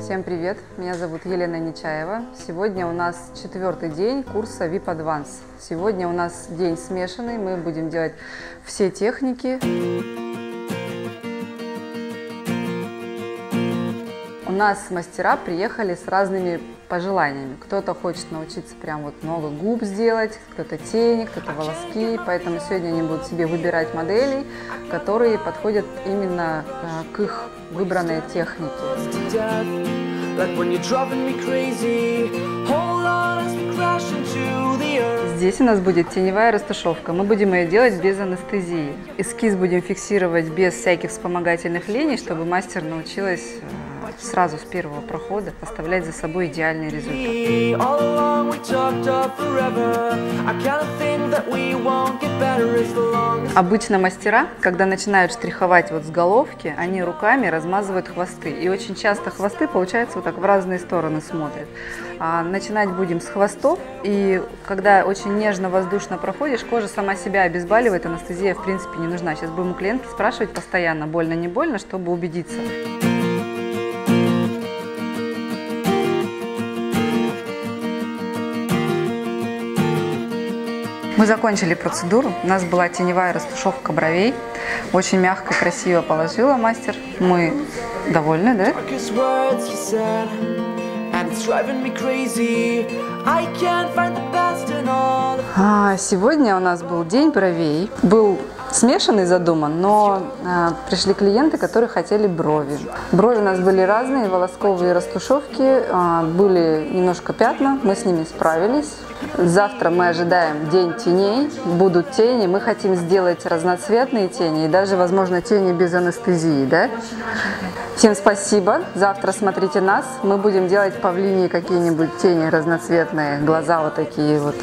Всем привет! Меня зовут Елена Нечаева. Сегодня у нас четвертый день курса VIP Advance. Сегодня у нас день смешанный, мы будем делать все техники. Нас мастера приехали с разными пожеланиями. Кто-то хочет научиться прям вот много губ сделать, кто-то тени, кто-то волоски. Поэтому сегодня они будут себе выбирать модели, которые подходят именно э, к их выбранной технике. Здесь у нас будет теневая растушевка. Мы будем ее делать без анестезии. Эскиз будем фиксировать без всяких вспомогательных линий, чтобы мастер научилась э, сразу с первого прохода оставлять за собой идеальный результат. Обычно мастера, когда начинают штриховать вот с головки, они руками размазывают хвосты. И очень часто хвосты, получается, вот так в разные стороны смотрят. А начинать будем с хвостов. И когда очень нежно, воздушно проходишь, кожа сама себя обезболивает, анестезия в принципе не нужна. Сейчас будем у клиентки спрашивать постоянно, больно, не больно, чтобы убедиться. Мы закончили процедуру. У нас была теневая растушевка бровей. Очень мягко, красиво положила мастер. Мы довольны, да? А, сегодня у нас был день бровей. Был смешанный задуман, но э, пришли клиенты, которые хотели брови. Брови у нас были разные, волосковые растушевки, э, были немножко пятна, мы с ними справились. Завтра мы ожидаем день теней, будут тени, мы хотим сделать разноцветные тени и даже, возможно, тени без анестезии, да? Всем спасибо, завтра смотрите нас, мы будем делать павлинии какие-нибудь тени разноцветные, глаза вот такие вот.